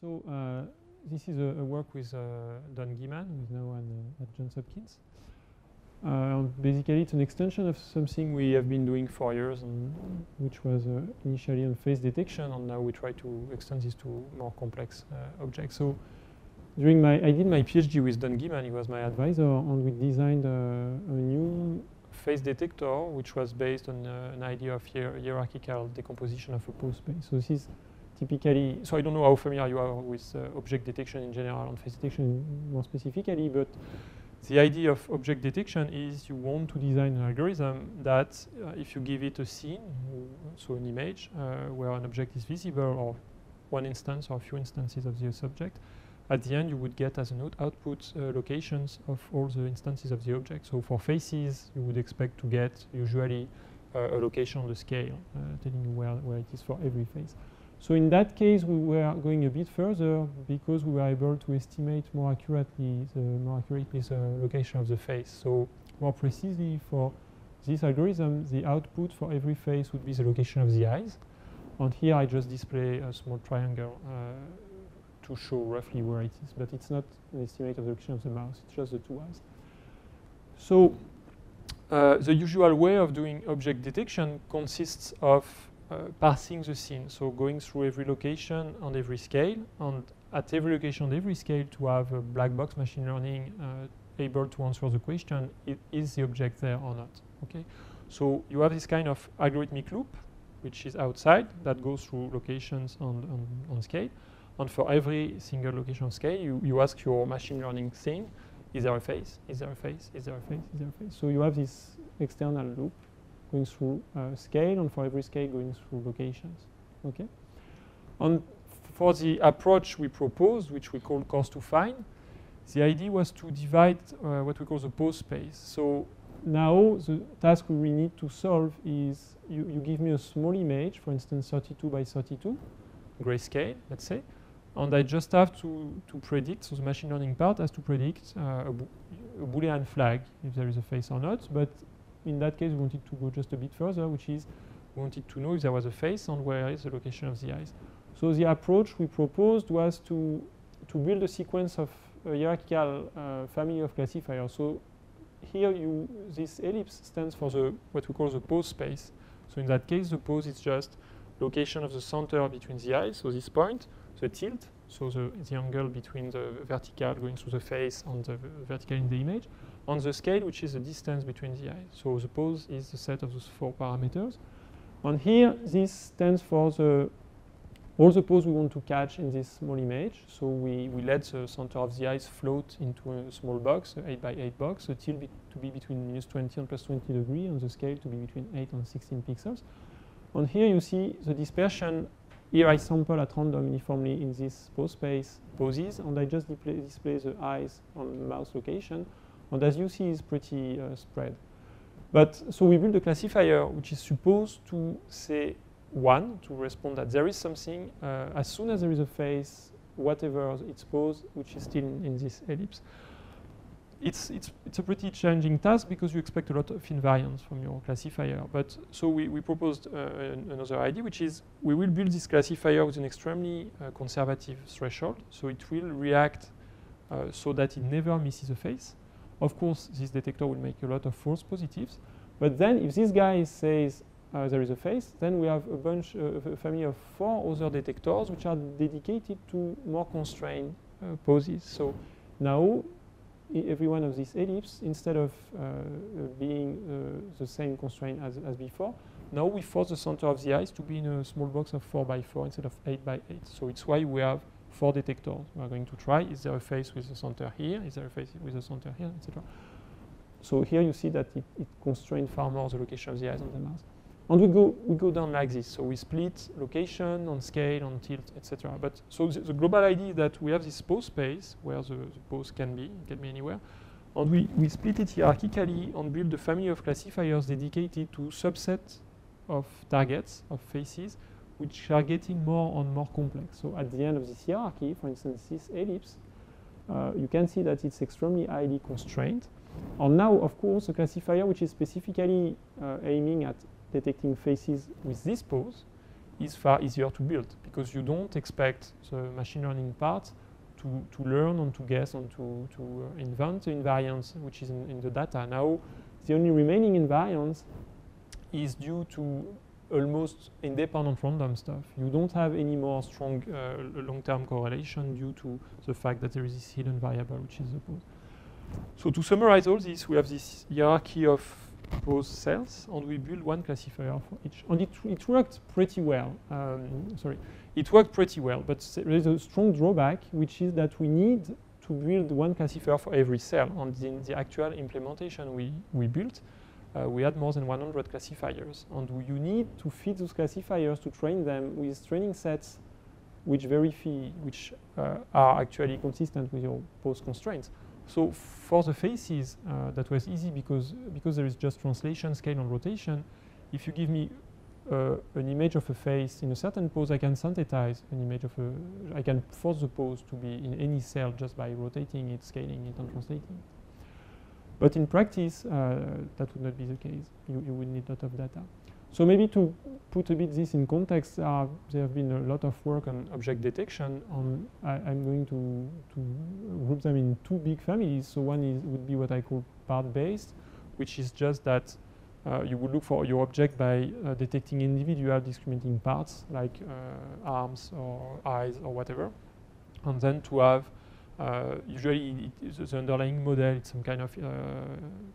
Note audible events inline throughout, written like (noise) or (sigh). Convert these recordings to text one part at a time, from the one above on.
So uh, this is a, a, work with uh, Don Geman, who is now uh, at Johns Hopkins. Uh, basically, it's an extension of something we have been doing for years, which was uh, initially on face detection, and now we try to extend this to more complex uh, objects. So during my, I did my PhD with Don Geman, he was my advisor, and we designed a new face detector, which was based on an idea of hier hierarchical decomposition of a pose space. So this is typically, so I don't know how familiar you are with uh, object detection in general and face detection more specifically, but the idea of object detection is you want to design an algorithm that uh, if you give it a scene, so an image uh, where an object is visible or one instance or a few instances of the subject, at the end you would get as an out output uh, locations of all the instances of the object. So for faces, you would expect to get usually uh, a location on the scale, uh, telling you where, where it is for every face. So in that case, we were going a bit further because we were able to estimate more accurately the more accurately the location of the face. So more precisely for this algorithm, the output for every face would be the location of the eyes. And here I just display a small triangle uh, to show roughly where it is, but it's not an estimate of the location of the mouse, it's just the two eyes. So uh, the usual way of doing object detection consists of parsing the scene, so going through every location on every scale, and at every location on every scale to have a black box machine learning uh, able to answer the question, is the object there or not, okay? So you have this kind of algorithmic loop, which is outside, that goes through locations on, on, on scale, and for every single location on scale, you, you ask your machine learning thing, is there a face, is there a face, is there a face, is there a face? So you have this external loop going through uh, scale, and for every scale going through locations. Okay. And for the approach we proposed, which we call coarse to fine, the idea was to divide uh, what we call the pose space. So now the task we need to solve is you, you give me a small image, for instance 32 by 32, grayscale, let's say, and I just have to, to predict, so the machine learning part has to predict uh, a, a Boolean flag, if there is a face or not, but in that case, we wanted to go just a bit further, which is we wanted to know if there was a face and where is the location of the eyes. So the approach we proposed was to, to build a sequence of a hierarchical uh, family of classifiers. So here you, this ellipse stands for the what we call the pose space. So in that case, the pose is just location of the center between the eyes, so this point, the tilt, so the, the angle between the vertical going through the face and the vertical in the image, on the scale, which is the distance between the eyes. So the pose is the set of those four parameters. And here, this stands for the all the pose we want to catch in this small image. So we, we let the center of the eyes float into a small box, an 8 by 8 box, the tilt be to be between minus 20 and plus 20 degree, and the scale to be between 8 and 16 pixels. And here you see the dispersion. Here I sample at random uniformly in this pose space poses, and I just display, display the eyes on mouse location. And as you see, it's pretty uh, spread. But so we build a classifier which is supposed to say one to respond that there is something uh, as soon as there is a face, whatever its pose, which is still in, in, this ellipse. It's, it's, it's a pretty challenging task because you expect a lot of invariance from your classifier. But so we, we proposed uh, an, another idea, which is we will build this classifier with an extremely uh, conservative threshold. So it will react uh, so that it never misses a face. Of course, this detector will make a lot of false positives. But then if this guy says uh, there is a face, then we have a bunch, uh, a family of four other detectors which are dedicated to more constrained uh, poses. So now every one of these ellipses, instead of uh, being uh, the same constraint as, as before, now we force the center of the eyes to be in a small box of 4 by 4 instead of 8 by 8. So it's why we have four detectors. We are going to try, is there a face with a center here? Is there a face with a center here, etc. So here you see that it, it constrains far more the location of the eyes on the mouse. And we go, we go down like this. So we split location on scale, on tilt, etc. But so the, the, global idea is that we have this pose space where the, the pose can be, can be anywhere. And we, we split it hierarchically and build a family of classifiers dedicated to subsets of targets, of faces, which are getting more and more complex. So at the end of this hierarchy, for instance, this ellipse, uh, you can see that it's extremely highly constrained. And now, of course, a classifier which is specifically uh, aiming at detecting faces with this pose is far easier to build because you don't expect the machine learning part to, to learn and to guess and to, to uh, invent the invariance which is in, in, the data. Now, the only remaining invariance is due to almost independent random stuff. You don't have any more strong uh, long-term correlation due to the fact that there is this hidden variable which is the pose. So to summarize all this, we have this hierarchy of pose cells, and we build one classifier for each. And it, it worked pretty well. Um, sorry, it worked pretty well, but there is a strong drawback, which is that we need to build one classifier for every cell. And in the actual implementation we, we built, uh, we had more than 100 classifiers. And you need to feed those classifiers to train them with training sets which verify, which uh, are actually consistent with your pose constraints. So for the faces, uh, that was easy because, because there is just translation, scale, and rotation. If you give me uh, an image of a face in a certain pose, I can synthesize an image of a, I can force the pose to be in any cell just by rotating it, scaling it, and translating it. But in practice, uh, that would not be the case. You, you would need a lot of data. So maybe to put a bit this in context, uh, there have been a lot of work on object detection. On I, am going to, to group them in two big families. So one is would be what I call part-based, which is just that uh, you would look for your object by uh, detecting individual discriminating parts like uh, arms or eyes or whatever, and then to have uh, usually the underlying model is some kind of uh,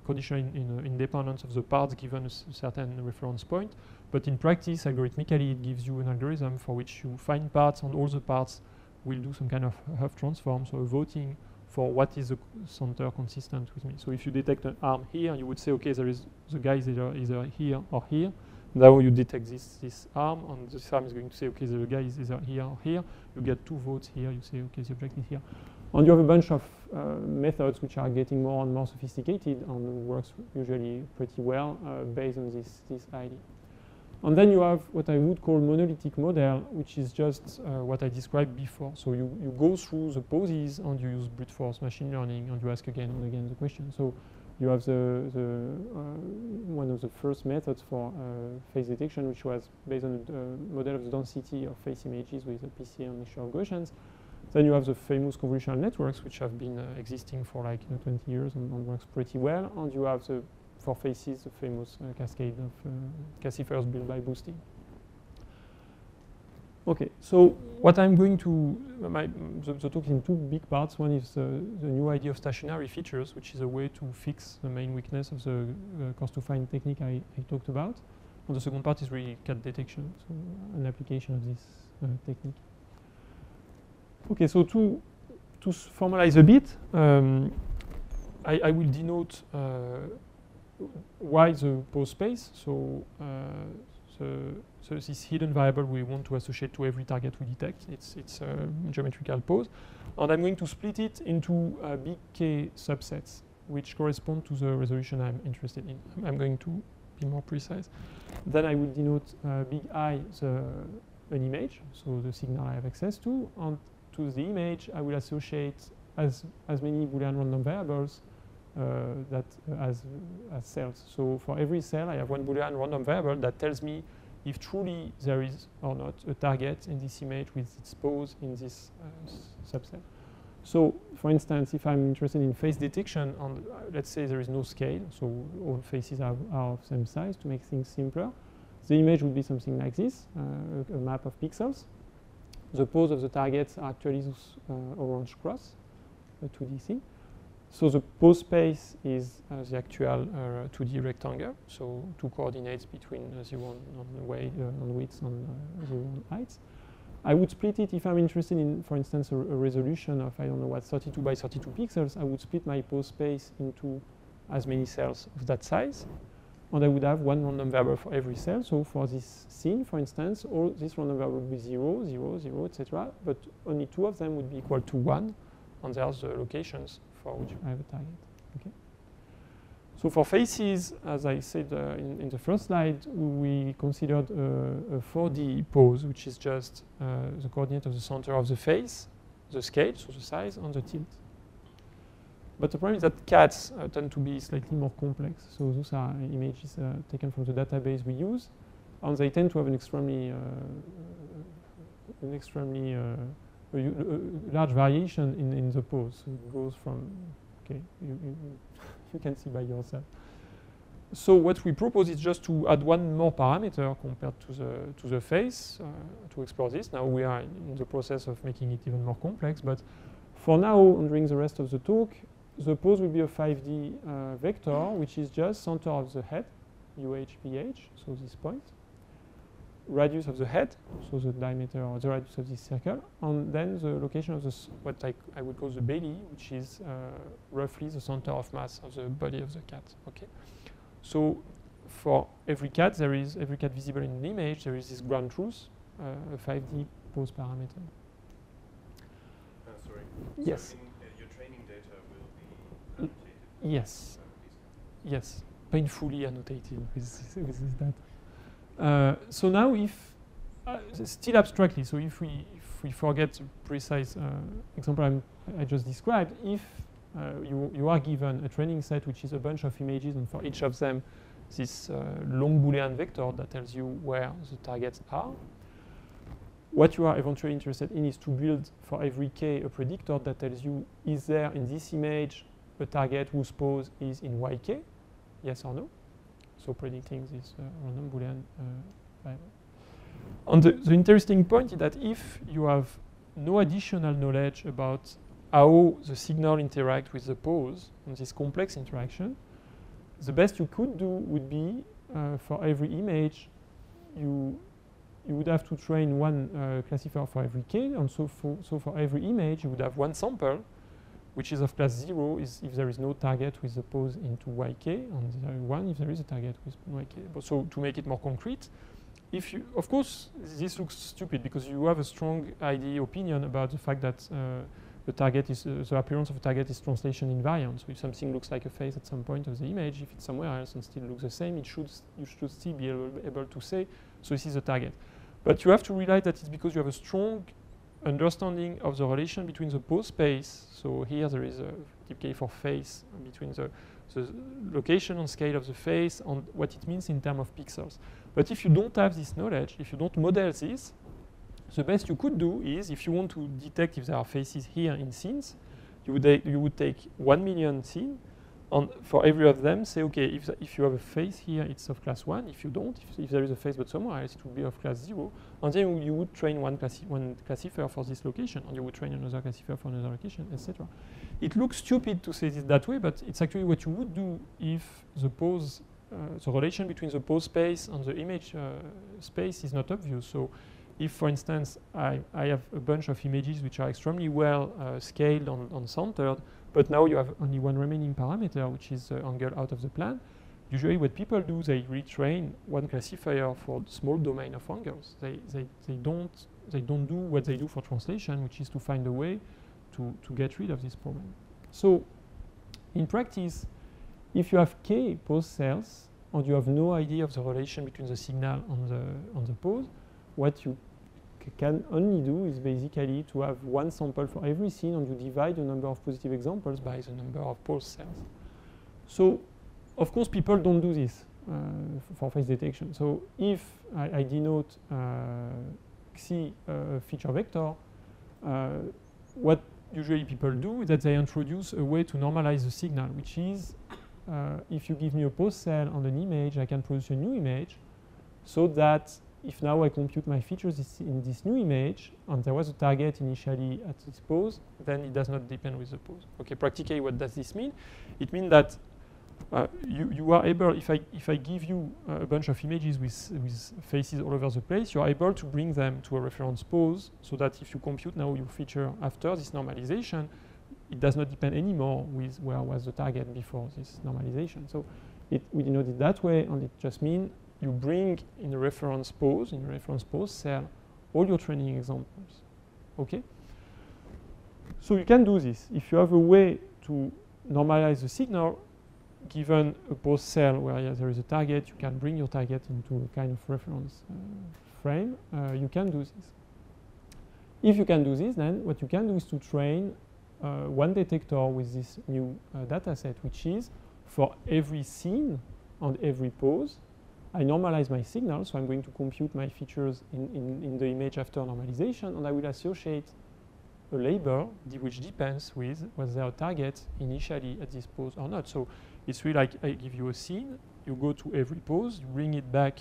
conditional in, in independence of the parts given a certain reference point. But in practice, algorithmically, it gives you an algorithm for which you find parts and all the parts will do some kind of (laughs) Hough transform, so voting for what is the center consistent with me. So if you detect an arm here, you would say, okay, there is the guy is either, either here or here. Now you detect this, this arm, and this arm is going to say, okay, the guy is either here or here. You get two votes here. You say, okay, the object is here. And you have a bunch of uh, methods which are getting more and more sophisticated and works usually pretty well uh, based on this, this idea. And then you have what I would call monolithic model, which is just uh, what I described before. So you, you go through the poses and you use brute force machine learning and you ask again and again the question. So you have the, the uh, one of the first methods for uh, face detection, which was based on the model of the density of face images with a PCA and mixture of Gaussians. Then you have the famous convolutional networks, which have been uh, existing for like you know, 20 years and, and, works pretty well. And you have the, for faces, the famous uh, cascade of uh, built by boosting. Okay, so what I'm going to, my, the, the, talk in two big parts. One is uh, the new idea of stationary features, which is a way to fix the main weakness of the uh, coarse to fine technique I, I, talked about. And the second part is really cat detection, so an application of this uh, technique. Okay, so to, to formalize a bit, um, I, I, will denote uh, why the pose space. So, uh, the, so this hidden variable we want to associate to every target we detect. It's, it's a geometrical pose. And I'm going to split it into uh, big K subsets, which correspond to the resolution I'm interested in. I'm going to be more precise. Then I will denote uh, big I, the, an image, so the signal I have access to, and to the image, I will associate as, as many Boolean random variables uh, that uh, as, as cells. So for every cell, I have one Boolean random variable that tells me if truly there is or not a target in this image with its pose in this uh, subset. So for instance, if I'm interested in face detection, and uh, let's say there is no scale, so all faces are, are of same size to make things simpler, the image would be something like this, uh, a map of pixels the pose of the targets are actually this uh, orange cross, a 2D thing. So the pose space is uh, the actual 2D uh, rectangle, so two coordinates between uh, 0 on, the way, on width and 0 on height. I would split it if I'm interested in, for instance, a, a, resolution of, I don't know what, 32 by 32 pixels. I would split my pose space into as many cells of that size and I would have one random variable for every cell. So for this scene, for instance, all this random variable would be 0, 0, 0, etc. But only two of them would be equal to 1, and there's the locations for which I have a target. Okay. So for faces, as I said uh, in, in, the first slide, we considered a, a 4D pose, which is just uh, the coordinate of the center of the face, the scale, so the size, and the tilt. But the problem is that cats uh, tend to be slightly more complex. So those are images uh, taken from the database we use. and they tend to have an extremely, uh, an extremely uh, large variation in, in the pose. So it goes from, okay, you, you, you can see by yourself. So what we propose is just to add one more parameter compared to the, to the face uh, to explore this. Now we are in the process of making it even more complex, but for now during the rest of the talk, the pose will be a 5D uh, vector, which is just center of the head, UHPH, so this point, radius of the head, so the diameter or the radius of this circle, and then the location of the what I, I would call the belly, which is uh, roughly the center of mass of the body of the cat. Okay, so for every cat, there is every cat visible in an image. There is this ground truth, uh, a 5D pose parameter. Uh, sorry. Yes. So in, uh, your training data will be annotated. Yes. Yes, painfully annotated with with this data. Uh, so now if, uh, still abstractly, so if we, if we forget the precise uh, example I'm, I just described, if uh, you, you are given a training set which is a bunch of images and for each of them this uh, long Boolean vector that tells you where the targets are, what you are eventually interested in is to build for every k a predictor that tells you is there in this image a target whose pose is in yk, yes or no. So predicting this uh, random Boolean uh. And the, the interesting point is that if you have no additional knowledge about how the signal interact with the pose and this complex interaction, the best you could do would be uh, for every image, you you would have to train one uh, classifier for every k, and so for, so for every image, you would have one sample, which is of class 0 is if there is no target with the pose into yk, and zero 1 if there is a target with yk. But so to make it more concrete, if you, of course, this looks stupid because you have a strong ID opinion about the fact that uh, the target is, uh, the appearance of a target is translation invariant. So if something looks like a face at some point of the image, if it's somewhere else and still looks the same, it should, you should still be able, able to say, so this is a target. But you have to realize that it's because you have a strong understanding of the relation between the pose space. So here there is a typically for face between the, the location and scale of the face and what it means in terms of pixels. But if you don't have this knowledge, if you don't model this, the best you could do is if you want to detect if there are faces here in scenes, you would, you would take 1 million scenes and for every of them say, okay, if, if you have a face here, it's of class 1. If you don't, if, if there is a face but somewhere else, it would be of class 0. And then you would train one, classi one classifier for this location, and you would train another classifier for another location, etc. It looks stupid to say this that way, but it's actually what you would do if the pose, uh, the relation between the pose space and the image uh, space is not obvious. So if, for instance, I, I have a bunch of images which are extremely well uh, scaled and, and centered, but now you have only one remaining parameter, which is the angle out of the plan. Usually what people do, they retrain one classifier for small domain of angles. They, they, they, don't, they don't do what they do for translation, which is to find a way to, to get rid of this problem. So in practice, if you have k pose cells and you have no idea of the relation between the signal and the, and the pose, what you can only do is basically to have one sample for every scene and you divide the number of positive examples by the number of pose cells. So, of course, people don't do this uh, for face detection. So if I, I denote uh, Xi uh, feature vector, uh, what usually people do is that they introduce a way to normalize the signal, which is uh, if you give me a pose cell on an image, I can produce a new image so that if now I compute my features in this new image, and there was a target initially at this pose, then it does not depend with the pose. Okay, practically what does this mean? It means that uh, you, you are able, if I, if I give you uh, a bunch of images with, with faces all over the place, you are able to bring them to a reference pose so that if you compute now your feature after this normalization, it does not depend anymore with where was the target before this normalization. So it, we denote it that way, and it just means you bring in the reference pose, in the reference pose cell, all your training examples. Okay? So you can do this. If you have a way to normalize the signal, given a pose cell where yeah, there is a target, you can bring your target into a kind of reference uh, frame, uh, you can do this. If you can do this, then what you can do is to train uh, one detector with this new uh, data set, which is for every scene and every pose, I normalize my signal, so I'm going to compute my features in, in, in the image after normalization, and I will associate a label which depends with was there a target initially at this pose or not. So it's really like I give you a scene, you go to every pose, you bring it back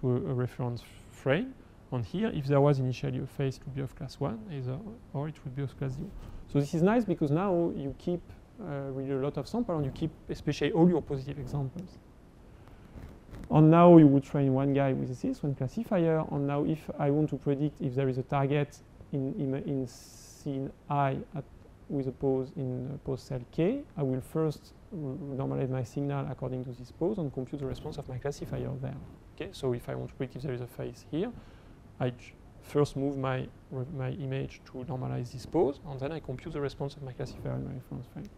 to a, a reference frame, and here, if there was initially a face, it would be of class 1, either, or it would be of class 0. So this is nice because now you keep uh, really a lot of sample and you keep especially all your positive examples. And now you would train one guy with this, one classifier. And now if I want to predict if there is a target in, in, in scene I at, with a pose in pose cell K, I will first normalize my signal according to this pose and compute the response of my classifier there. Okay, so if I want to predict if there is a face here, I first move my, my image to normalize this pose, and then I compute the response of my classifier in my reference frame.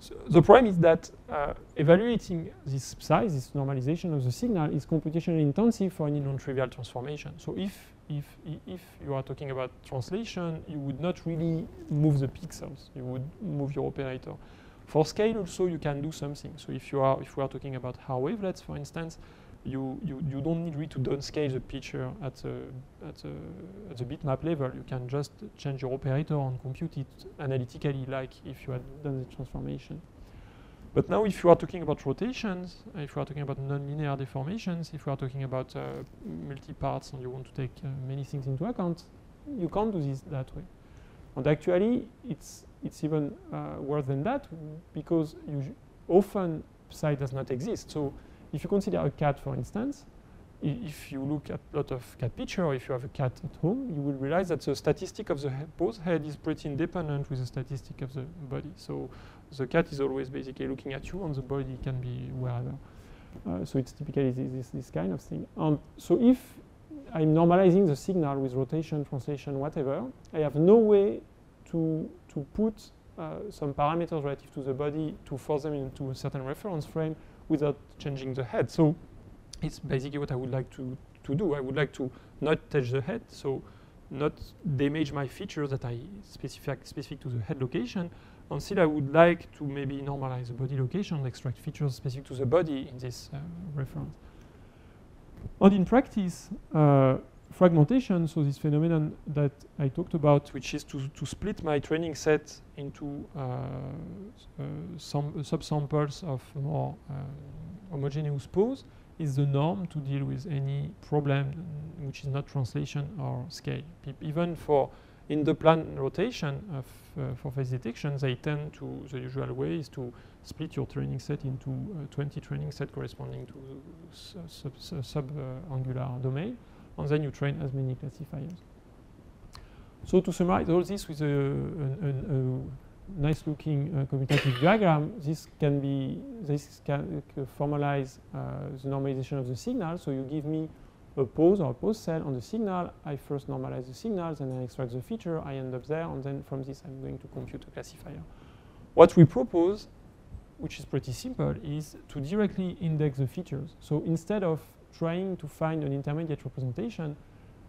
So the problem is that uh, evaluating this size, this normalization of the signal, is computationally intensive for any non-trivial transformation. So if, if, if you are talking about translation, you would not really move the pixels. You would move your operator. For scale also, you can do something. So if, you are, if we are talking about Haar wavelets, for instance, you, you, you don't need really to downscale the picture at the, at, the, at the bitmap level. You can just change your operator and compute it analytically like if you had done the transformation. But now if you are talking about rotations, if you are talking about nonlinear deformations, if you are talking about uh, multi-parts and you want to take uh, many things into account, you can't do this that way. And actually, it's, it's even uh, worse than that because often psi does not exist. So if you consider a cat, for instance, if you look at a lot of cat picture, or if you have a cat at home, you will realize that the statistic of the he pose head is pretty independent with the statistic of the body. So the cat is always basically looking at you, and the body can be wherever. Uh, so it's typically this, this, this, kind of thing. And so if I'm normalizing the signal with rotation, translation, whatever, I have no way to, to put uh, some parameters relative to the body to force them into a certain reference frame without changing the head. So it's basically what I would like to, to do. I would like to not touch the head, so not damage my features that are specific, specific to the head location. And still, I would like to maybe normalize the body location, extract features specific to the body in this uh, reference. And in practice, uh, fragmentation, so this phenomenon that I talked about, which is to, to split my training set into uh, uh, some subsamples of more uh, homogeneous pose, is the norm to deal with any problem which is not translation or scale. Even for in the plan rotation of, uh, for face detection, they tend to, the usual way is to split your training set into uh, 20 training set corresponding to sub-angular sub, uh, domain and then you train as many classifiers. So to summarize all this with a, a, a nice looking uh, commutative diagram, this can be, this can uh, formalize uh, the normalization of the signal. So you give me a pose or a pose cell on the signal. I first normalize the signals and then extract the feature. I end up there and then from this I'm going to compute a classifier. What we propose, which is pretty simple, is to directly index the features. So instead of trying to find an intermediate representation,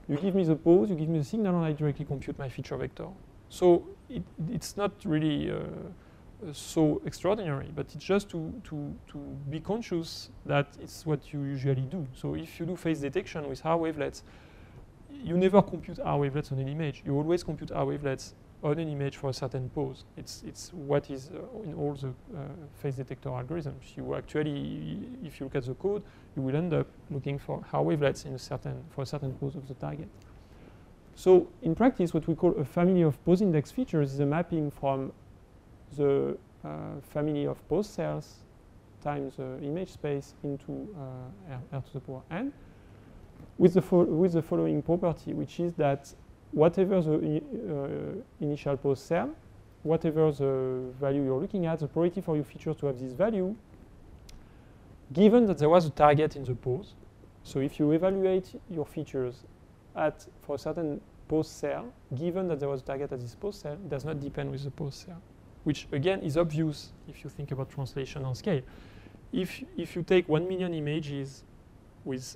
you give me the pose, you give me the signal, and I directly compute my feature vector. So it, it's not really uh, so extraordinary, but it's just to, to, to be conscious that it's what you usually do. So if you do face detection with Haar wavelets, you never compute Haar wavelets on an image. You always compute Haar wavelets on an image for a certain pose. It's, it's what is uh, in all the uh, face detector algorithms. You actually, if you look at the code, you will end up looking for Haar wavelets in a certain, for a certain pose of the target. So in practice, what we call a family of pose index features is a mapping from the uh, family of pose cells times the image space into uh, r, r, to the power n with the, with the following property, which is that whatever the uh, initial pose cell, whatever the value you're looking at, the probability for your feature to have this value, given that there was a target in the pose. So if you evaluate your features at for a certain pose cell, given that there was a target at this pose cell, it does not depend with the pose cell, which again is obvious if you think about translation on scale. If, if you take one million images with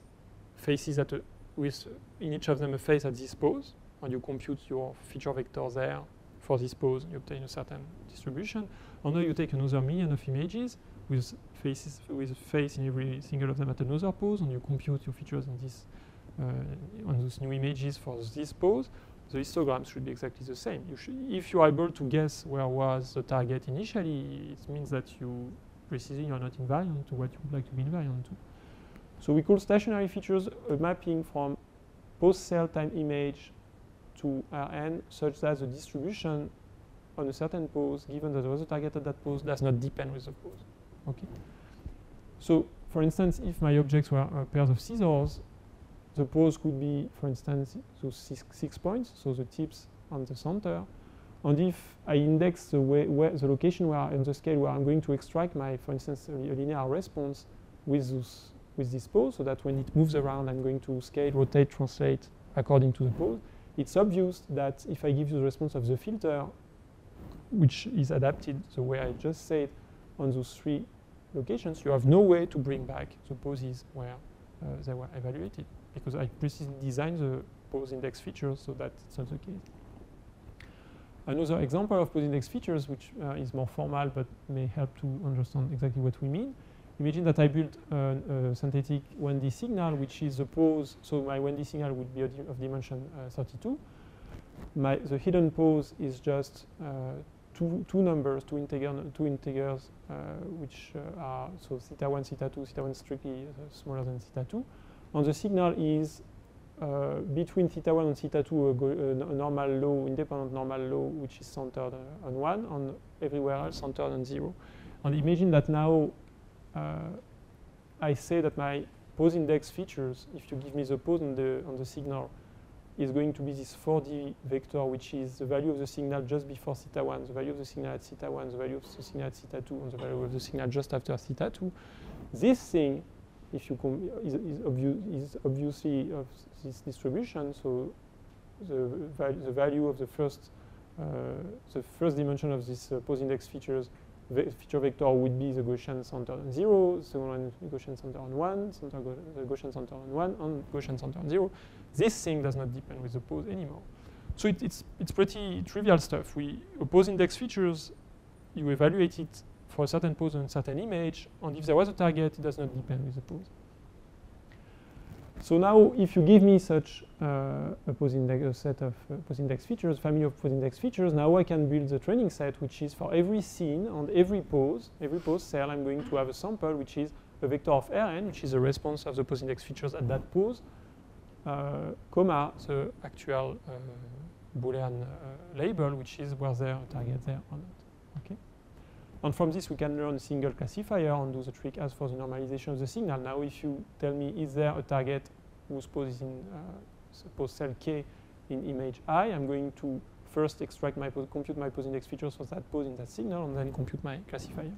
faces at a, with in each of them a face at this pose, and you compute your feature vector there for this pose, you obtain a certain distribution. And now you take another million of images with faces with a face in every single of them at another pose, and you compute your features in this uh, on those new images for this pose, the histogram should be exactly the same. You if you are able to guess where was the target initially, it means that you precisely are not invariant to what you would like to be invariant to. So we call stationary features a mapping from pose cell time image to Rn such that the distribution on a certain pose, given that there was a target at that pose, does not depend with the pose. Okay. So, for instance, if my objects were uh, pairs of scissors, the pose could be, for instance, those six, six, points, so the tips on the center. And if I index the, way, where the location where on the scale where I'm going to extract my, for instance, a, linear response with, those, with this pose, so that when it moves around, I'm going to scale, rotate, translate according to the pose, it's obvious that if I give you the response of the filter, which is adapted the way I just said on those three locations, you have no way to bring back the poses where uh, they were evaluated because I precisely designed the pose index features so that it's not the case. Another example of pose index features, which uh, is more formal but may help to understand exactly what we mean. Imagine that I built a, a synthetic 1D signal, which is a pose. So my 1D signal would be of dimension uh, 32. My, the hidden pose is just uh, two, two numbers, two, integer, two integers, uh, which uh, are so theta 1, theta 2, theta 1 strictly smaller than theta 2. And the signal is uh, between theta 1 and theta 2 a, a, normal low, independent normal low, which is centered uh, on 1, and everywhere else centered on 0. And imagine that now uh, I say that my pose index features, if you give me the pose on the, on the signal, is going to be this 4D vector, which is the value of the signal just before theta 1, the value of the signal at theta 1, the value of the signal at theta 2, and the value of the signal just after theta 2. This thing, if you is, is, obvi is, obviously of this distribution, so the, val the value of the first, uh, the first dimension of this uh, pose index features ve feature vector would be the Gaussian center on 0, second one Gaussian center on 1, center Go the Gaussian center on 1, and Gaussian center on 0. This thing does not depend with the pose anymore. So it, it's, it's pretty trivial stuff. We pose index features, you evaluate it for a certain pose on a certain image, and if there was a target, it does not depend with the pose. So now, if you give me such uh, a pose index, a set of uh, pose index features, family of pose index features, now I can build the training set, which is for every scene and every pose, every pose cell, I'm going to have a sample, which is a vector of Rn, which is the response of the pose index features at that pose, uh, comma the actual uh, Boolean uh, label, which is was there a target there or not. Okay. And from this, we can learn single classifier and do the trick as for the normalization of the signal. Now, if you tell me, is there a target whose pose is in, uh, suppose cell K in image I, I'm going to first extract my pose, compute my pose index features for that pose in that signal, and then compute my classifier.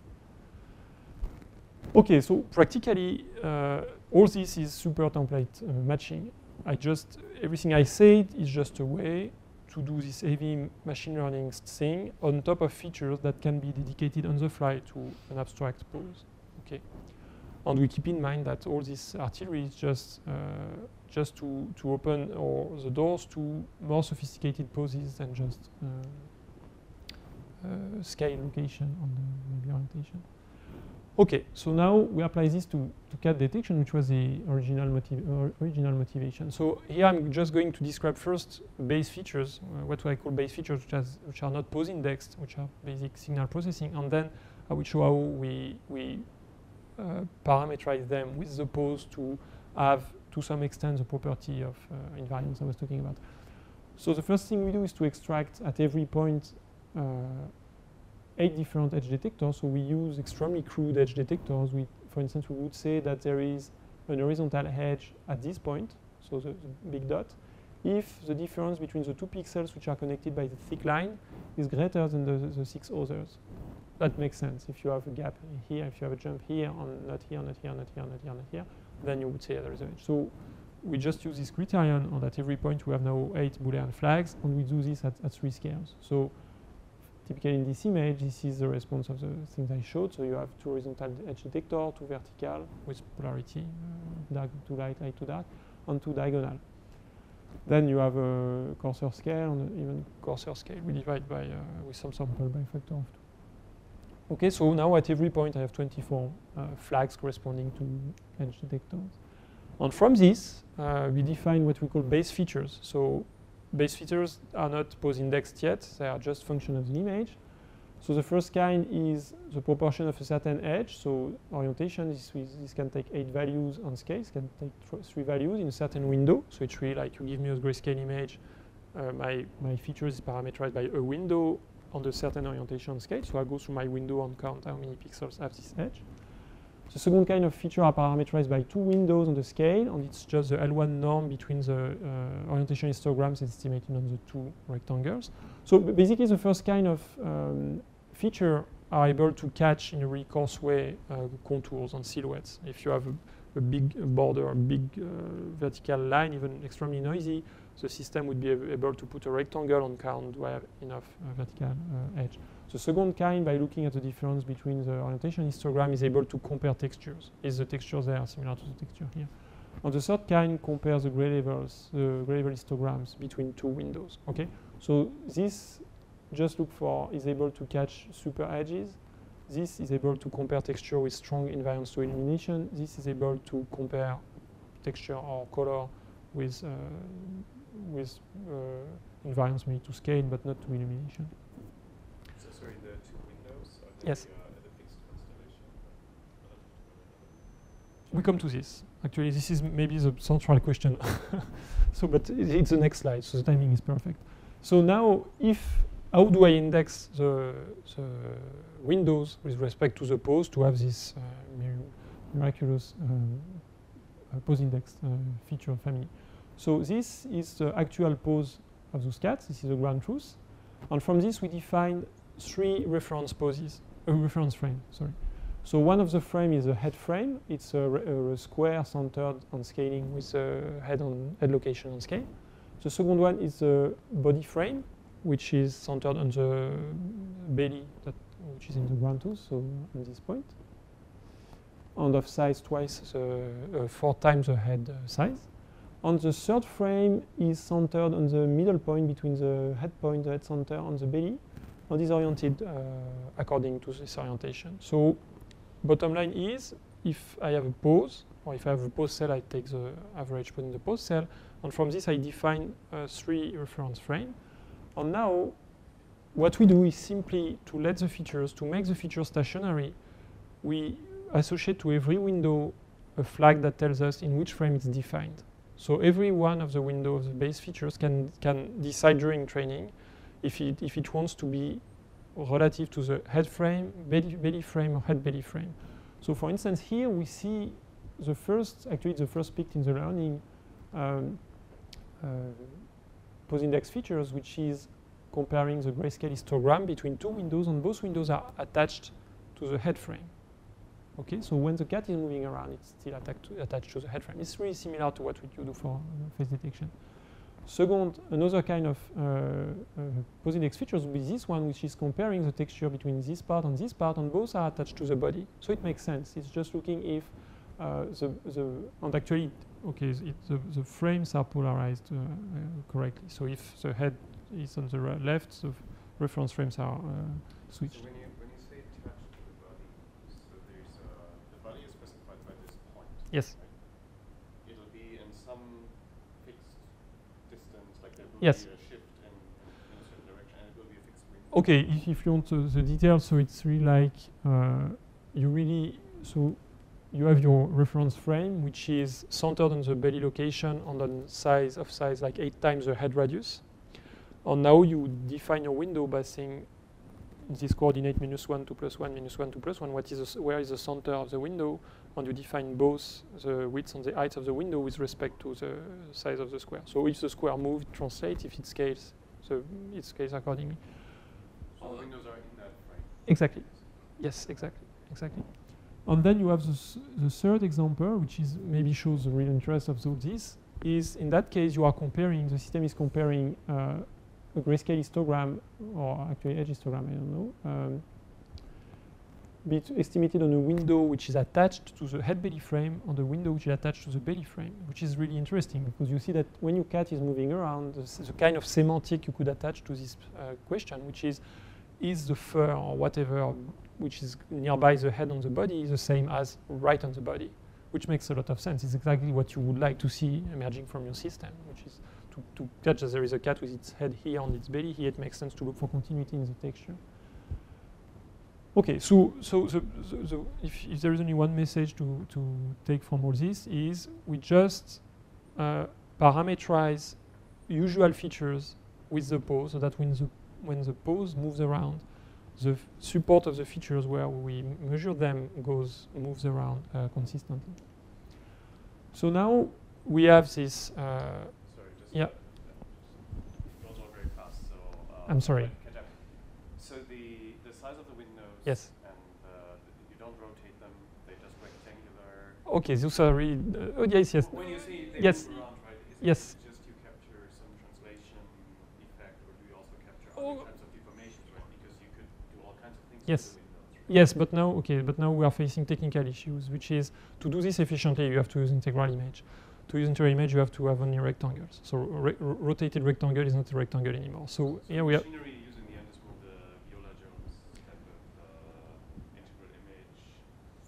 Okay, so practically, uh, all this is super template uh, matching. I just, everything I said is just a way to do this heavy machine learning thing on top of features that can be dedicated on the fly to an abstract pose. Okay. And we keep in mind that all this artillery is just uh, just to, to open or the doors to more sophisticated poses than just uh, uh, scale location on the maybe orientation. Okay, so now we apply this to, to cat detection, which was the original, motiv original motivation. So here I'm just going to describe first base features, uh, what I call base features, which, has, which are not pose indexed, which are basic signal processing, and then I will show how we, we uh, parameterize them with the pose to have, to some extent, the property of uh, invariance I was talking about. So the first thing we do is to extract at every point uh, eight different edge detectors. So we use extremely crude edge detectors. We, for instance, we would say that there is an horizontal edge at this point, so the, the, big dot, if the difference between the two pixels which are connected by the thick line is greater than the, the six others. That makes sense. If you have a gap here, if you have a jump here, and not here, not here, not here, not here, not here, then you would say there is an edge. So we just use this criterion, and at every point we have now eight Boolean flags, and we do this at, at three scales. So typically in this image, this is the response of the things I showed. So you have two horizontal edge detector, two vertical with polarity, uh, dark to light, light to dark, and two diagonal. Then you have a coarser scale and even coarser scale. We divide by uh, with some sample by factor of two. Okay, so now at every point I have 24 uh, flags corresponding to edge detectors. And from this, uh, we define what we call base features. So base features are not pose indexed yet, they are just function of the image. So the first kind is the proportion of a certain edge. So orientation, this, this can take eight values on scale, it can take three values in a certain window. So it's really like you give me a grayscale image, uh, my, my features is parameterized by a window on a certain orientation scale. So I go through my window and count how many pixels have this edge. The second kind of feature are parameterized by two windows on the scale, and it's just the L1 norm between the uh, orientation histograms estimated on the two rectangles. So basically, the first kind of um, feature are able to catch in a really coarse way uh, contours and silhouettes. If you have a, a big border, a big uh, vertical line, even extremely noisy, the system would be able to put a rectangle on count do I have enough uh, vertical uh, edge. The second kind, by looking at the difference between the orientation histogram, is able to compare textures. Is the texture there similar to the texture here? And the third kind compares the gray levels, the gray level histograms between two windows. Okay, so this just look for is able to catch super edges. This is able to compare texture with strong invariance to illumination. This is able to compare texture or color with uh, with uh, invariance maybe to scale, but not to illumination. So sorry, the two windows are they Yes. We come to this. Actually, this is maybe the central question. (laughs) so, but it's the next slide, so the timing is perfect. So now, if how do I index the, the windows with respect to the pose to have this uh, miraculous um, uh, pose index uh, feature family? So this is the actual pose of those cats. This is the ground truth, and from this we define three reference poses, a reference frame. Sorry. So one of the frame is a head frame. It's a, a square centered on scaling with a head on head location on scale. The second one is a body frame, which is centered on the belly, that, which is in the ground truth, so on this point. And of size twice, the, uh, four times the head uh, size. And the third frame is centered on the middle point between the head point, the head center, and the belly, and is oriented uh, according to this orientation. So bottom line is, if I have a pose, or if I have a pose cell, I take the average put in the pose cell, and from this I define uh, three reference frame. And now, what we do is simply to let the features, to make the features stationary, we associate to every window a flag that tells us in which frame it's defined. So every one of the windows, the base features, can, can decide during training if it, if it wants to be relative to the head frame, belly, belly frame, or head belly frame. So for instance, here we see the first, actually the first peak in the learning um, uh, pose index features, which is comparing the grayscale histogram between two windows, and both windows are attached to the head frame. Okay, so when the cat is moving around, it's still attached to the head frame. It's really similar to what we do for uh, face detection. Second, another kind of uh, uh, pose index features would be this one, which is comparing the texture between this part and this part, and both are attached to the body. So it makes sense. It's just looking if uh, the, the, and actually, okay, it, the, the frames are polarized uh, uh, correctly. So if the head is on the left, the reference frames are uh, So switched. when you window. Okay, if, if you want uh, the details, so it's really like uh, you really so you have your reference frame, which is centered on the belly location and on size of size like eight times the head radius. And now you define your window by saying this coordinate minus one, two plus one, minus one, two plus one. what is the, where is the center of the window? And you define both the width and the height of the window with respect to the size of the square. So if the square moves, it translates. If it scales, so it scales accordingly. So the windows are in that frame. Exactly. Yes, exactly, exactly. And then you have the, the third example, which is maybe shows the real interest of all this, is in that case you are comparing, the system is comparing uh, a grayscale histogram, or actually edge histogram, I don't know, um, bet- estimated on a window which is attached to the head belly frame on the window which is attached to the belly frame, which is really interesting because you see that when your cat is moving around, the, the kind of semantic you could attach to this uh, question, which is is the fur or whatever which is nearby the head on the body, the same as right on the body, which makes a lot of sense. It's exactly what you would like to see emerging from your system, which is to, to catch that there is a cat with its head here on its belly here, it makes sense to look for continuity in the texture. Okay, so so the, the, the if, if there is only one message to, to take from all this is we just uh, parameterize usual features with the pose so that when the when the pose moves around, the support of the features where we measure them goes moves around uh, consistently. So now we have this. Uh, Sorry, just. Yeah. It goes very fast, so. uh, I'm sorry. I can catch up. So the, the size of the windows. Yes. And uh, you don't rotate them, they're just rectangular. okay, those are really. Uh, oh yes, yes. When you say they Yes. move around, right, is Yes. it just you capture some translation effect, or do you also capture Oh. other kinds of deformations, right? Because you could do all kinds of things Yes. with the windows, right? Yes, but now okay, but now we are facing technical issues, which is to do this efficiently, you have to use integral image. To use integral image, you have to have only rectangles. So re- rotated rectangle is not a rectangle anymore. So here we have. Machinery using the end is more the Viola Jones type of uh, integral image.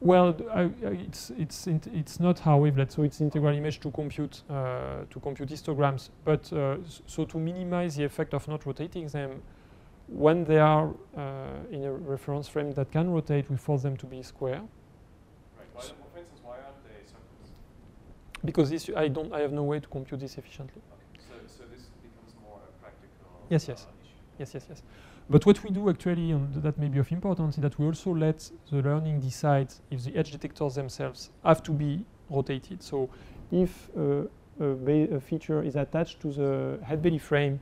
Well, I- it's it's it's not Haar wavelet, so it's integral image to compute uh, to compute histograms. But uh, so to minimize the effect of not rotating them, when they are uh, in a reference frame that can rotate, we force them to be square. Right. Why, S- for instance, why aren't they circles? Because this I don't I have no way to compute this efficiently. Okay. So, so this becomes more a practical Yes, yes. Uh, issue. Yes, yes, yes. But what we do actually, and that may be of importance, is that we also let the learning decide if the edge detectors themselves have to be rotated. So if uh, a, a feature is attached to the head belly frame,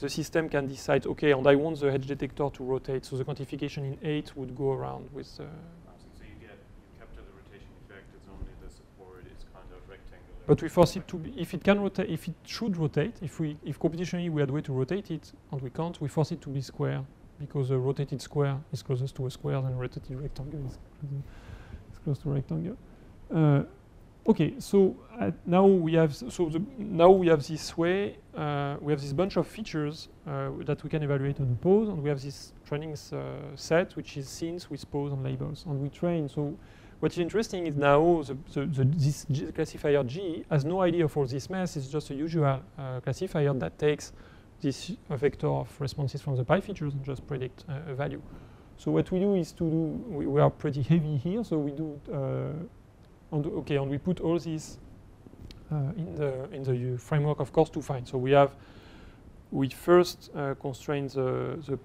the system can decide, okay, and I want the edge detector to rotate. So the quantification in 8 would go around with uh, Um, so, so you get you capture the rotation effect. It's only the support is kind of rectangular. But we force it to be, if it can rotate, if it should rotate, if we, if computationally we had way to rotate it and we can't, we force it to be square because a rotated square is closest to a square than a rotated rectangle is, close to a rectangle. Uh, okay, so uh, now we have so the, now we have this way uh, we have this bunch of features uh, that we can evaluate on the pose, and we have this training uh, set which is scenes with pose and labels, and we train so. What is interesting is now the, the, the, this G classifier G has no idea for this mess. It's just a usual uh, classifier that takes this vector of responses from the pi features and just predict uh, a value. So what we do is to do, we, we are pretty heavy here, so we do, uh, and okay, and we put all this uh, in the in the framework of coarse to fine. So we have, we first uh, constrain the, the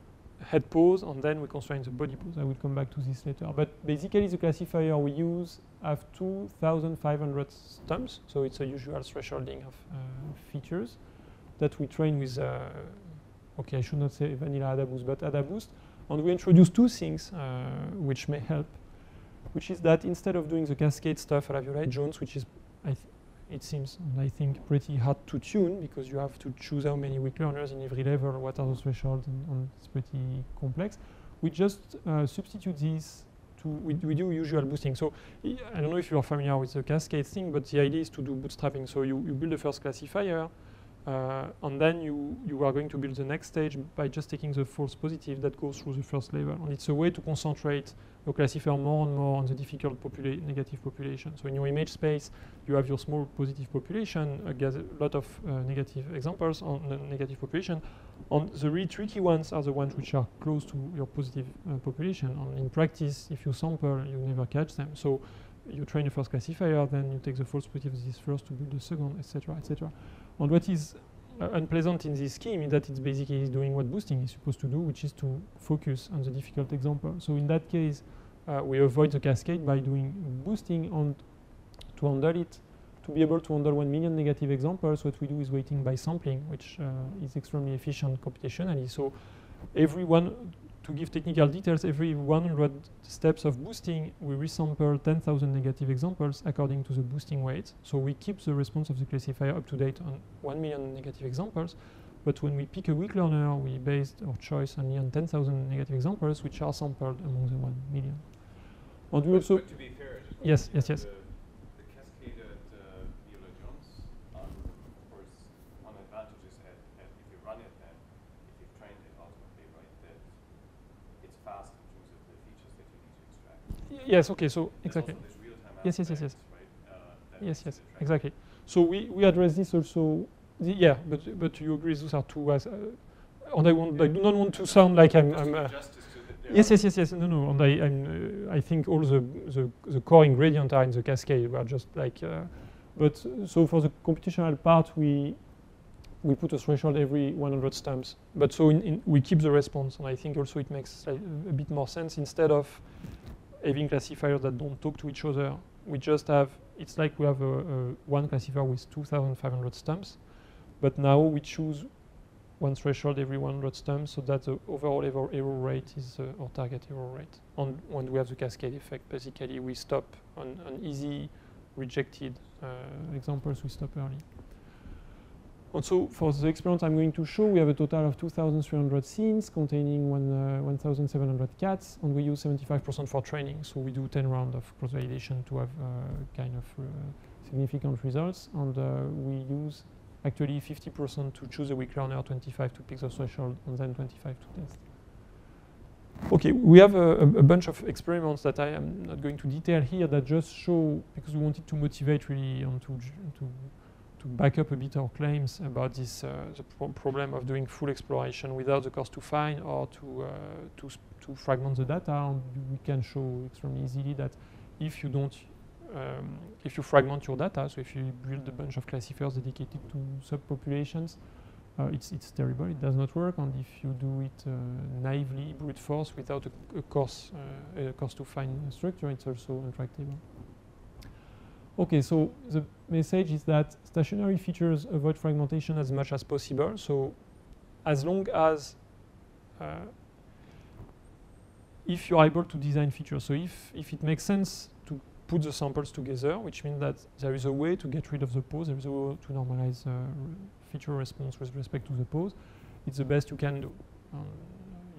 head pose and then we constrain the body pose. I will come back to this later. But basically the classifier we use have 2,500 stumps, so it's a usual thresholding of uh, features that we train with, uh, okay, I should not say vanilla AdaBoost, but AdaBoost. And we introduce two things uh, which may help, which is that instead of doing the cascade stuff a la Viola Jones, which is, I it seems, I think, pretty hard to tune because you have to choose how many weak learners in every level, what are those thresholds, and, and it's pretty complex. We just uh, substitute these to, we, we do usual boosting. So I I don't know if you are familiar with the cascade thing, but the idea is to do bootstrapping. So you, you build the first classifier, uh, and then you, you are going to build the next stage by just taking the false positive that goes through the first level. And it's a way to concentrate your classifier more and more on the difficult popula- negative population. So in your image space, you have your small positive population, uh, a lot of uh, negative examples on the negative population. And the really tricky ones are the ones which are close to your positive uh, population. And in practice, if you sample, you never catch them. So you train the first classifier, then you take the false positive of this first to build the second, etc., etc. And what is uh, unpleasant in this scheme is that it's basically doing what boosting is supposed to do, which is to focus on the difficult example. So in that case, uh, we avoid the cascade by doing boosting to handle it, to be able to handle 1 million negative examples, what we do is weighting by sampling, which uh, is extremely efficient computationally. So every one, to give technical details, every 100 steps of boosting, we resample 10,000 negative examples according to the boosting weight. So we keep the response of the classifier up to date on 1 million negative examples. But when we pick a weak learner, we based our choice only on 10,000 negative examples, which are sampled among the 1 million. And we But- also, but to be fair, I just want Yes, yes, yes. The, the cascaded uh, Viola Jones, um, of course, one advantage is that, that if you run it, then if you've trained it ultimately, right, that it's fast in terms of the features that yes, okay, so exactly. Yes, yes, yes, yes. uh, Yes, yes, exactly. So we, we address this also. The, yeah, but but you agree those are two. Uh, and I want I do not want to sound like I'm. I'm uh, yes, yes, yes, yes. No, no. And I uh, I think all the, the the core ingredients are in the cascade. We are just like. Uh, but uh, so for the computational part, we we put a threshold every 100 stumps. But so in, in we keep the response, and I think also it makes like, a bit more sense instead of having classifiers that don't talk to each other. We just have it's like we have a, a one classifier with 2,500 stumps, but now we choose one threshold every 100 stumps so that the overall error, error rate is uh, our target error rate. And when we have the cascade effect, basically we stop on, on easy rejected uh, examples, we stop early. And so for the experiment I'm going to show, we have a total of 2,300 scenes containing one, uh, 1,700 cats, and we use 75% for training. So we do 10 rounds of cross-validation to have uh, kind of uh, significant results, and uh, we use actually 50% to choose a weak learner, 25 to pick the threshold, and then 25 to test. Okay, we have a, a, a bunch of experiments that I am not going to detail here that just show, because we wanted to motivate really and to, to to back up a bit our claims about this uh, the pro- problem of doing full exploration without the coarse to fine or to uh, to to fragment the data. We can show extremely easily that if you don't um, if you fragment your data, so if you build a bunch of classifiers dedicated to subpopulations, uh, it's it's terrible. It does not work. And if you do it uh, naively, brute force, without a, a cost uh, a coarse to fine structure, it's also intractable. Okay, so the message is that stationary features avoid fragmentation as much as possible. So as long as uh, if you're able to design features, so if, if it makes sense to put the samples together, which means that there is a way to get rid of the pose, there is a way to normalize uh, feature response with respect to the pose, it's the best you can do. Um,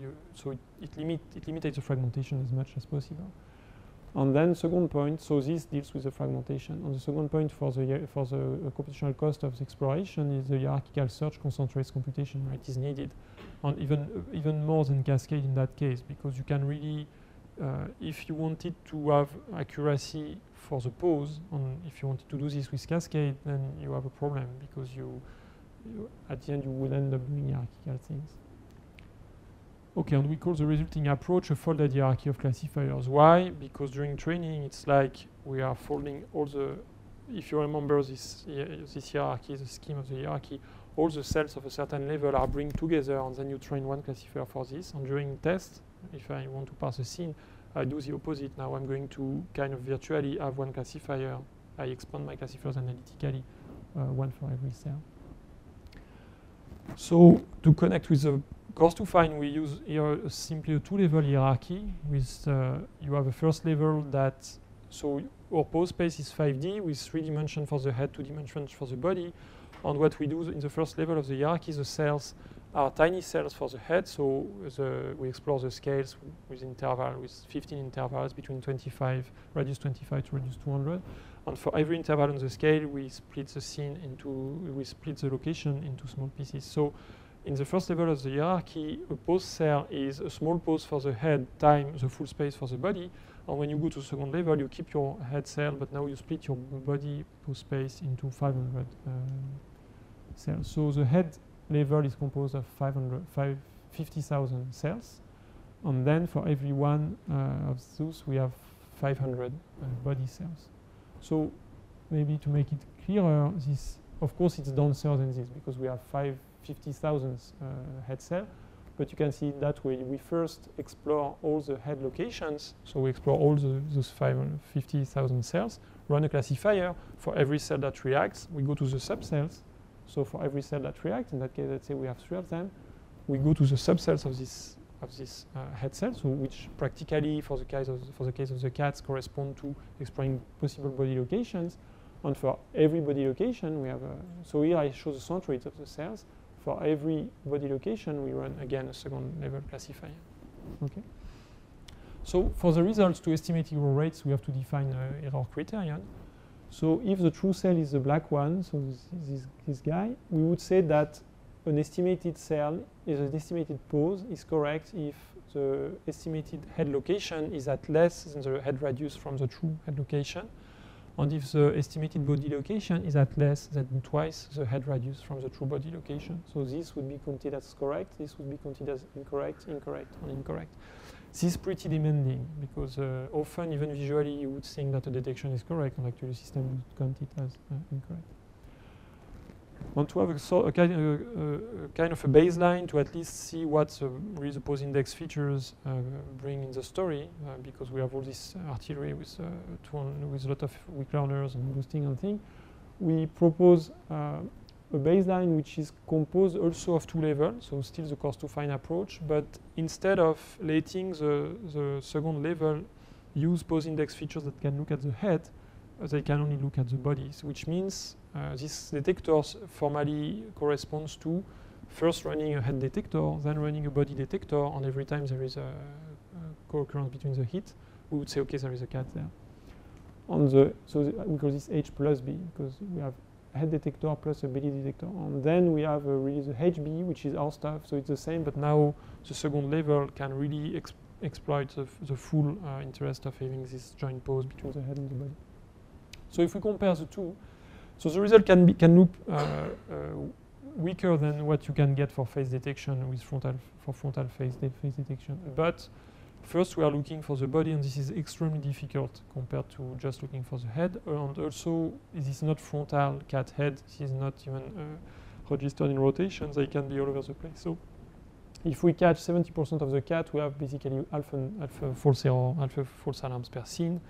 you so it, it, limit, it limitates the fragmentation as much as possible. And then second point, so this deals with the fragmentation. And the second point for the for the uh, computational cost of the exploration is the hierarchical search concentrates computation it is needed, and even uh, even more than Cascade in that case because you can really, uh, if you wanted to have accuracy for the pose, and if you wanted to do this with Cascade, then you have a problem because you, you at the end you will end up doing hierarchical things. Okay, and we call the resulting approach a folded hierarchy of classifiers. Why? Because during training, it's like we are folding all the, if you remember this, this hierarchy, the scheme of the hierarchy, all the cells of a certain level are bring together and then you train one classifier for this. And during test, if I want to pass a scene, I do the opposite. Now I'm going to kind of virtually have one classifier. I expand my classifiers analytically, uh, one for every cell. So to connect with the coarse to fine, we use here simply a two-level hierarchy. With uh, you have a first level that so our pose space is 5D with three dimensions for the head, two dimensions for the body. And what we do in the first level of the hierarchy, the cells are tiny cells for the head. So the, we explore the scales with interval with 15 intervals between 25 radius 25 to radius 200. And for every interval on the scale, we split the scene into we split the location into small pieces. So in the first level of the hierarchy, a pose cell is a small pose for the head times the full space for the body. And when you go to the second level, you keep your head cell, but now you split your body pose space into 500 uh, cells. So the head level is composed of 500, 50,000 cells. And then for every one uh, of those, we have 500 uh, body cells. So maybe to make it clearer, this, of course, it's denser than this because we have five 50,000 uh, head cell. But you can see that way. We first explore all the head locations. So we explore all the, those 550,000 cells, run a classifier for every cell that reacts. We go to the subcells. So for every cell that reacts, in that case, let's say we have three of them, we go to the subcells of this of this uh, head cell, so which practically, for the case of for the case of the cats, correspond to exploring possible body locations. And for every body location, we have a. So here I show the centroids of the cells. For every body location, we run again a second level classifier. Okay. So for the results to estimate error rates, we have to define uh, error criterion. So if the true cell is the black one, so this, this, this guy, we would say that an estimated cell is an estimated pose is correct if the estimated head location is at less than the head radius from the true head location. And if the estimated body location is at less than twice the head radius from the true body location. So this would be counted as correct, this would be counted as incorrect, incorrect, and incorrect. This is pretty demanding because uh, often, even visually, you would think that the detection is correct, and actually the system would count it as uh, incorrect. Want to have a, so, a, kind, uh, a, kind, of a baseline to at least see what the really the pose index features uh, bring in the story, uh, because we have all this artillery with uh, with a lot of weak learners and boosting and things. We propose uh, a baseline which is composed also of two levels, so still the coarse to fine approach, but instead of letting the, the second level use pose index features that can look at the head, uh, they can only look at the bodies, which means uh, this detector formally corresponds to first running a head detector, then running a body detector, and every time there is a, a co-occurrence between the hit, we would say, okay, there is a cat there. On the so th we call this H plus B because we have head detector plus a body detector. And then we have uh, really the HB, which is our stuff. So it's the same, but now the second level can really exp exploit the, the full uh, interest of having this joint pose between the head and the body. So if we compare the two, so the result can be can look uh, uh weaker than what you can get for face detection with frontal for frontal face, de detection, but First, we are looking for the body, and this is extremely difficult compared to just looking for the head. and also, this is not frontal cat head. This is not even uh, registered in rotation. They can be all over the place. So, if we catch 70% of the cat, we have basically alpha, alpha false error, alpha false alarms per scene.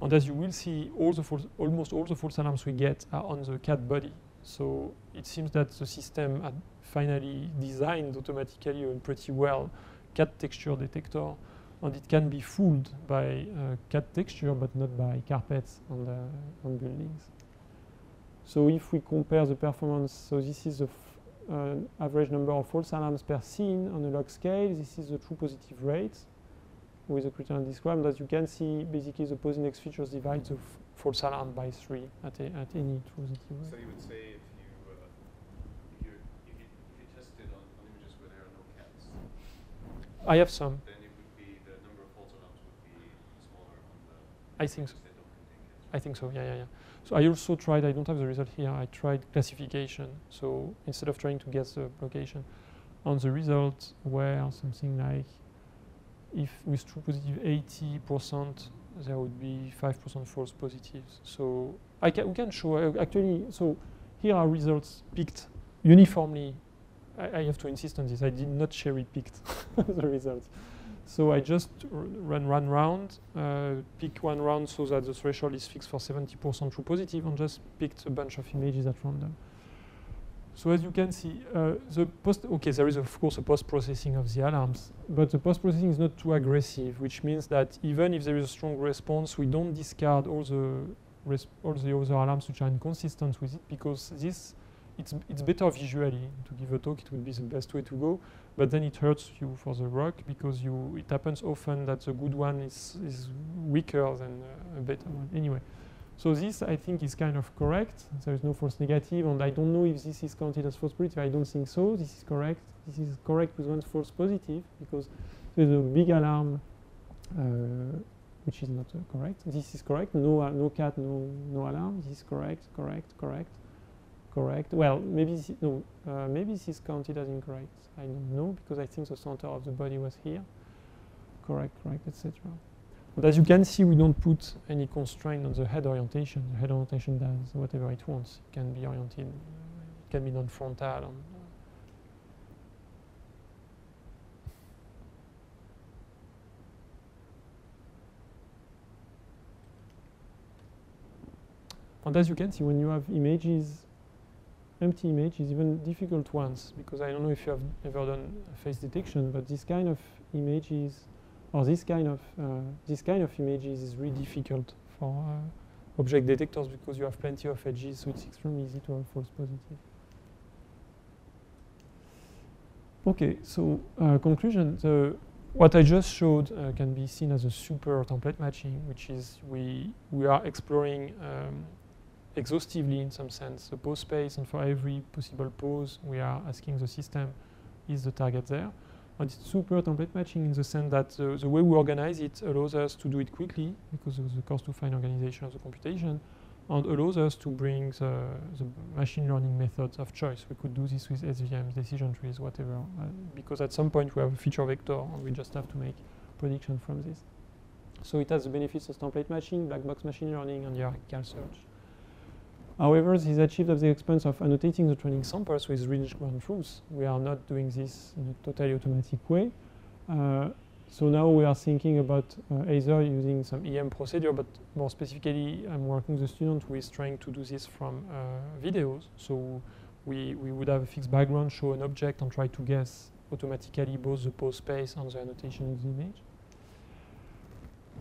And as you will see, all the false, almost all the false alarms we get are on the cat body. So it seems that the system had finally designed automatically a pretty well cat texture detector and it can be fooled by uh, cat texture but not by carpets on, the, on buildings. So if we compare the performance, so this is the uh, average number of false alarms per scene on a log scale. This is the true positive rate with the criterion described. that you can see, basically the pose index features divide the false alarm by three at, a, at any true. So you would say if you, uh, if you, if you, if you tested on, on images where there are no cats? I have some. Then it would be the number of false alarms would be smaller on the. I think so. I think so, yeah, yeah, yeah. So I also tried, I don't have the result here, I tried classification. So instead of trying to guess the location, on the result where something like, if with true positive 80%, there would be 5% false positives. So I ca we can show, uh, actually, so here are results picked uniformly. I, I have to insist on this, I did not cherry picked (laughs) the results. So I just run one round, uh, pick one round so that the threshold is fixed for 70% true positive, and just picked a bunch of images at random. So as you can see, uh, the post, okay, there is of course a post-processing of the alarms, but the post-processing is not too aggressive, which means that even if there is a strong response, we don't discard all the all the other alarms which are inconsistent with it, because this it's, it's better visually. To give a talk, it would be the best way to go, but then it hurts you for the ROC because you it happens often that the good one is, is weaker than uh, a better one. Anyway, so this I think is kind of correct. There is no false negative, and I don't know if this is counted as false positive. I don't think so. This is correct. This is correct with one false positive because there's a big alarm. Uh, which is not uh, correct. This is correct. No, uh, no cat, no, no alarm. This is correct, correct, correct correct. Well, maybe this, no, uh, maybe this is counted as incorrect. I don't know because I think the center of the body was here. Correct, correct, etc. But as you can see, we don't put any constraint on the head orientation. The head orientation does whatever it wants. It can be oriented, it can be non-frontal. And, uh. And as you can see, when you have images empty images, even difficult ones because I don't know if you have ever done face detection, but this kind of images or this kind of uh, this kind of images is really difficult for uh, object detectors because you have plenty of edges, so it's extremely easy to have false positive. Okay, so uh, conclusion. The, what I just showed uh, can be seen as a super template matching, which is we we are exploring um, exhaustively in some sense the pose space and for every possible pose we are asking the system is the target there And it's super template matching in the sense that the, the way we organize it allows us to do it quickly because of the coarse to fine organization of the computation and allows us to bring the, the machine learning methods of choice. We could do this with SVMs, decision trees, whatever, uh, because at some point we have a feature vector and we just have to make prediction from this. So it has the benefits of template matching, black box machine learning, and hierarchical search. However, this is achieved at the expense of annotating the training samples with ground truths. We are not doing this in a totally automatic way. Uh, so now we are thinking about uh, either using some EM procedure, but more specifically, I'm working with a student who is trying to do this from uh, videos. So we, we would have a fixed background, show an object, and try to guess automatically both the pose space and the annotation of the image.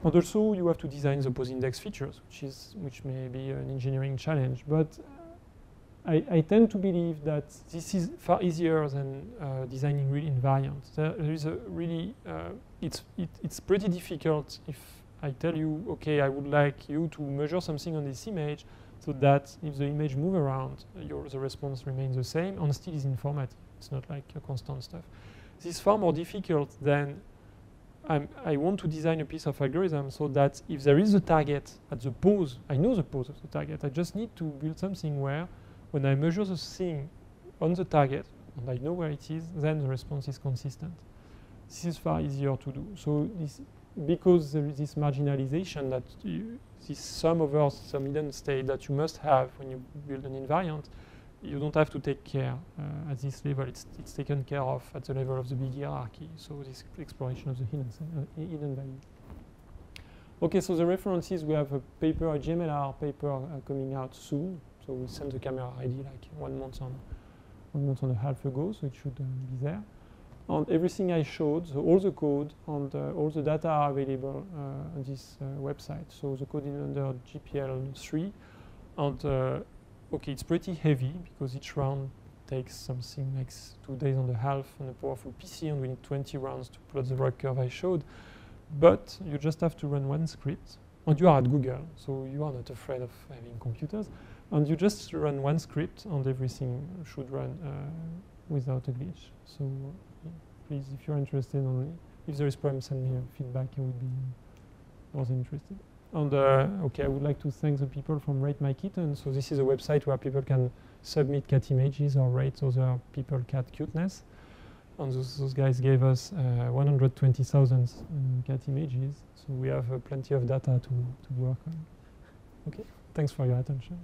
And also, you have to design the pose index features, which is which may be an engineering challenge. But I, I tend to believe that this is far easier than uh, designing real invariants. There, there is a really uh, it's it, it's pretty difficult if I tell you, okay, I would like you to measure something on this image, so that if the image move around, your the response remains the same and still is informative. It's not like a constant stuff. This is far more difficult than I'm, i want to design a piece of algorithm so that if there is a target at the pose, I know the pose of the target. I just need to build something where when I measure the thing on the target and I know where it is, then the response is consistent. This is far easier to do. So this, because there is this marginalization that you, this sum over some hidden state that you must have when you build an invariant, you don't have to take care uh, at this level. It's, it's taken care of at the level of the big hierarchy. So this exploration of the hidden, uh, hidden value. Okay, so the references, we have a paper, a JMLR paper uh, coming out soon. So we sent the camera ID like one month on, one month and a half ago, so it should uh, be there. And everything I showed, so all the code and uh, all the data are available uh, on this website. So the code is under GPL3 and okay, it's pretty heavy because each round takes something like two days and a half on a powerful PC, and we need 20 rounds to plot the ROC curve I showed. But you just have to run one script, and you are at Google, so you are not afraid of having computers. And you just run one script, and everything should run uh, without a glitch. So please, if you're interested, only if there is problem, send me a feedback. I would be than interested. And uh, okay, I would like to thank the people from Rate My Kitten. So this is a website where people can submit cat images or rate other people cat cuteness. And those, those guys gave us uh, 120,000 uh, cat images. So we have uh, plenty of data to, to work on. Okay, thanks for your attention.